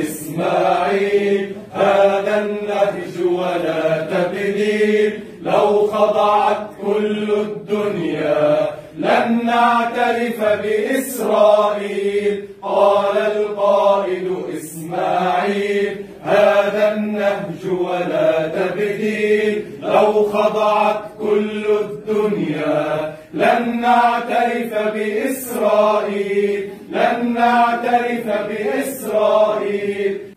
إسماعيل هذا النهج ولا تبديل. لو خضعت كل الدنيا لن نعترف بإسرائيل. قال القائد إسماعيل هذا النهج ولا تبديل لو خضعت كل الدنيا لن نعترف بإسرائيل لن نعترف بإسرائيل.